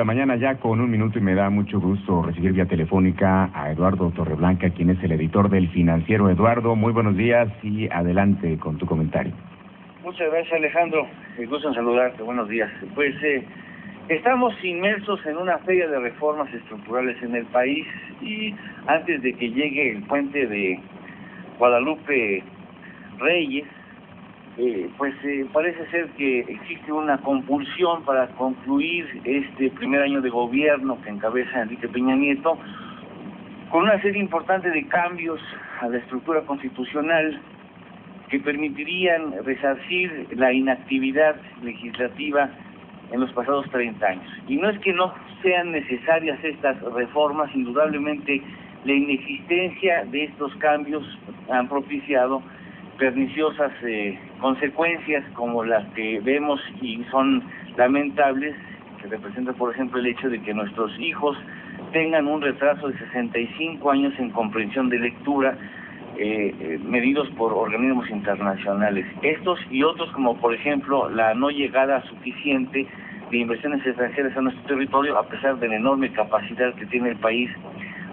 la mañana ya con un minuto y me da mucho gusto recibir vía telefónica a Eduardo Torreblanca, quien es el editor del Financiero. Eduardo, muy buenos días y adelante con tu comentario. Muchas gracias Alejandro, me gusto en saludarte, buenos días. Pues eh, estamos inmersos en una feria de reformas estructurales en el país y antes de que llegue el puente de Guadalupe Reyes, eh, pues eh, parece ser que existe una compulsión para concluir este primer año de gobierno que encabeza Enrique Peña Nieto con una serie importante de cambios a la estructura constitucional que permitirían resarcir la inactividad legislativa en los pasados 30 años. Y no es que no sean necesarias estas reformas, indudablemente la inexistencia de estos cambios han propiciado perniciosas eh, consecuencias como las que vemos y son lamentables, que representa por ejemplo el hecho de que nuestros hijos tengan un retraso de 65 años en comprensión de lectura, eh, eh, medidos por organismos internacionales. Estos y otros como por ejemplo la no llegada suficiente de inversiones extranjeras a nuestro territorio a pesar de la enorme capacidad que tiene el país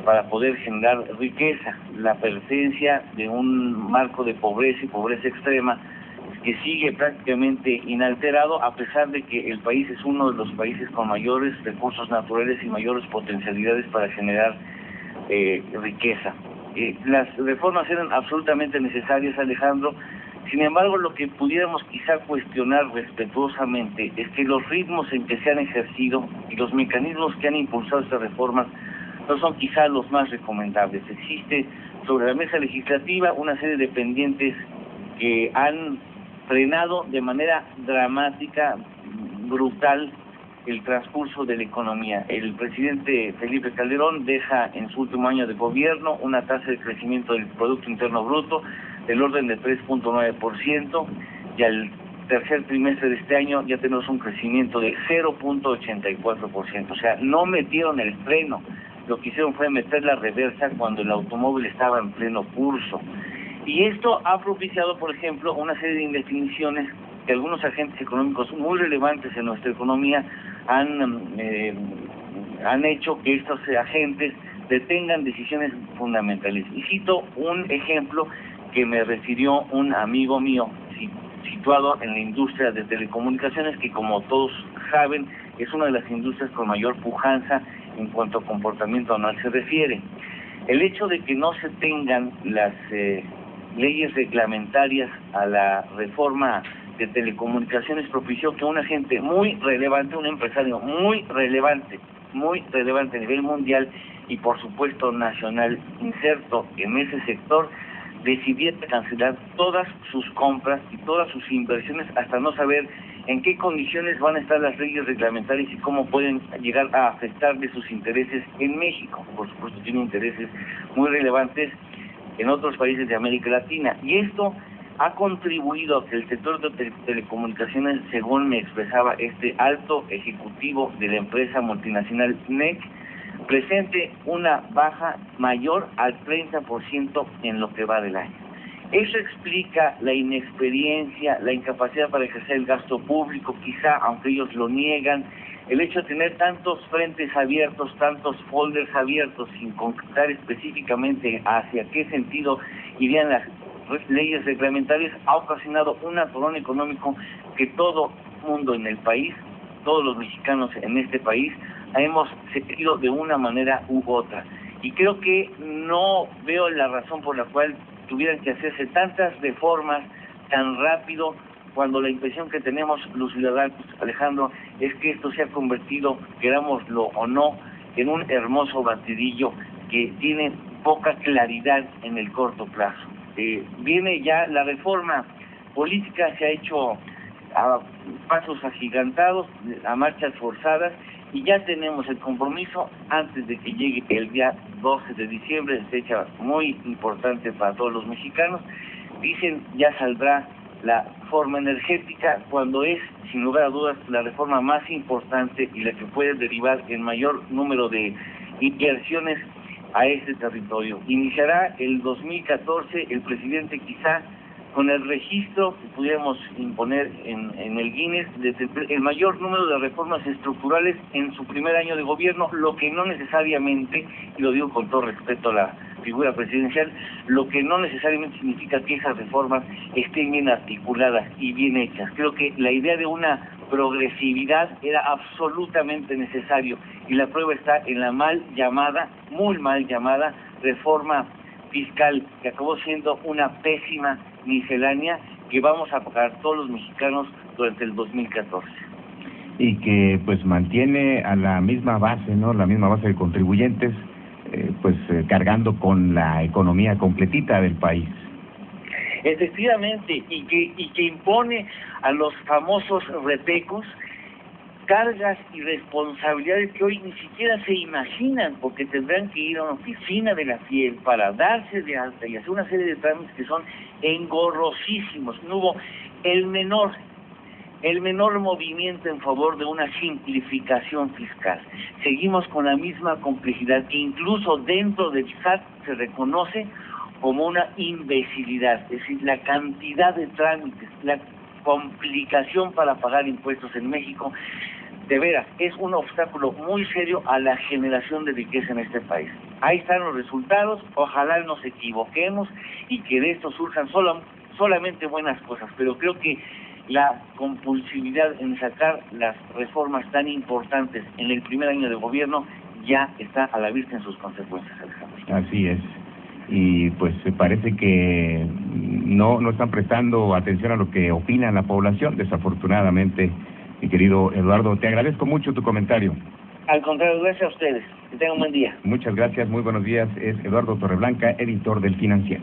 para poder generar riqueza, la presencia de un marco de pobreza y pobreza extrema que sigue prácticamente inalterado a pesar de que el país es uno de los países con mayores recursos naturales y mayores potencialidades para generar eh, riqueza. Eh, las reformas eran absolutamente necesarias, Alejandro, sin embargo, lo que pudiéramos quizá cuestionar respetuosamente es que los ritmos en que se han ejercido y los mecanismos que han impulsado estas reformas no son quizá los más recomendables. Existe sobre la mesa legislativa una serie de pendientes que han frenado de manera dramática, brutal, el transcurso de la economía. El presidente Felipe Calderón deja en su último año de gobierno una tasa de crecimiento del Producto Interno Bruto del orden de 3.9% y al tercer trimestre de este año ya tenemos un crecimiento de 0.84%. O sea, no metieron el freno lo que hicieron fue meter la reversa cuando el automóvil estaba en pleno curso. Y esto ha propiciado, por ejemplo, una serie de indefiniciones que algunos agentes económicos muy relevantes en nuestra economía han, eh, han hecho que estos agentes detengan decisiones fundamentales. Y cito un ejemplo que me refirió un amigo mío situado en la industria de telecomunicaciones, que como todos saben es una de las industrias con mayor pujanza en cuanto a comportamiento anual se refiere. El hecho de que no se tengan las eh, leyes reglamentarias a la reforma de telecomunicaciones propició que un agente muy relevante, un empresario muy relevante, muy relevante a nivel mundial y por supuesto nacional, inserto en ese sector, decidiera cancelar todas sus compras y todas sus inversiones hasta no saber en qué condiciones van a estar las leyes reglamentarias y cómo pueden llegar a afectar de sus intereses en México. Por supuesto, tiene intereses muy relevantes en otros países de América Latina. Y esto ha contribuido a que el sector de telecomunicaciones, según me expresaba este alto ejecutivo de la empresa multinacional NEC, presente una baja mayor al 30% en lo que va del año. Eso explica la inexperiencia, la incapacidad para ejercer el gasto público, quizá, aunque ellos lo niegan, el hecho de tener tantos frentes abiertos, tantos folders abiertos, sin concretar específicamente hacia qué sentido irían las leyes reglamentarias, ha ocasionado un atorón económico que todo mundo en el país, todos los mexicanos en este país, hemos sentido de una manera u otra. Y creo que no veo la razón por la cual tuvieran que hacerse tantas reformas tan rápido cuando la impresión que tenemos los ciudadanos, Alejandro, es que esto se ha convertido, querámoslo o no, en un hermoso batidillo que tiene poca claridad en el corto plazo. Eh, viene ya la reforma política, se ha hecho a pasos agigantados, a marchas forzadas, y ya tenemos el compromiso antes de que llegue el día 12 de diciembre, fecha muy importante para todos los mexicanos. Dicen ya saldrá la forma energética cuando es, sin lugar a dudas, la reforma más importante y la que puede derivar en mayor número de inversiones a este territorio. Iniciará el 2014, el presidente quizá con el registro que pudiéramos imponer en, en el Guinness de el mayor número de reformas estructurales en su primer año de gobierno, lo que no necesariamente, y lo digo con todo respeto a la figura presidencial, lo que no necesariamente significa que esas reformas estén bien articuladas y bien hechas. Creo que la idea de una progresividad era absolutamente necesario y la prueba está en la mal llamada, muy mal llamada reforma fiscal que acabó siendo una pésima miscelánea que vamos a pagar todos los mexicanos durante el 2014 y que pues mantiene a la misma base, ¿no? La misma base de contribuyentes eh, pues eh, cargando con la economía completita del país. Efectivamente, y que, y que impone a los famosos repecos cargas y responsabilidades que hoy ni siquiera se imaginan, porque tendrán que ir a una oficina de la fiel para darse de alta y hacer una serie de trámites que son engorrosísimos. No hubo el menor el menor movimiento en favor de una simplificación fiscal. Seguimos con la misma complejidad que incluso dentro del SAT se reconoce como una imbecilidad, es decir, la cantidad de trámites, la complicación para pagar impuestos en México, de veras, es un obstáculo muy serio a la generación de riqueza en este país. Ahí están los resultados, ojalá nos equivoquemos y que de esto surjan solo, solamente buenas cosas, pero creo que la compulsividad en sacar las reformas tan importantes en el primer año de gobierno ya está a la vista en sus consecuencias, Alejandro. Así es. Y pues parece que no, no están prestando atención a lo que opina la población, desafortunadamente. Mi querido Eduardo, te agradezco mucho tu comentario. Al contrario, gracias a ustedes. Que tengan un buen día. Muchas gracias, muy buenos días. Es Eduardo Torreblanca, editor del Financiero.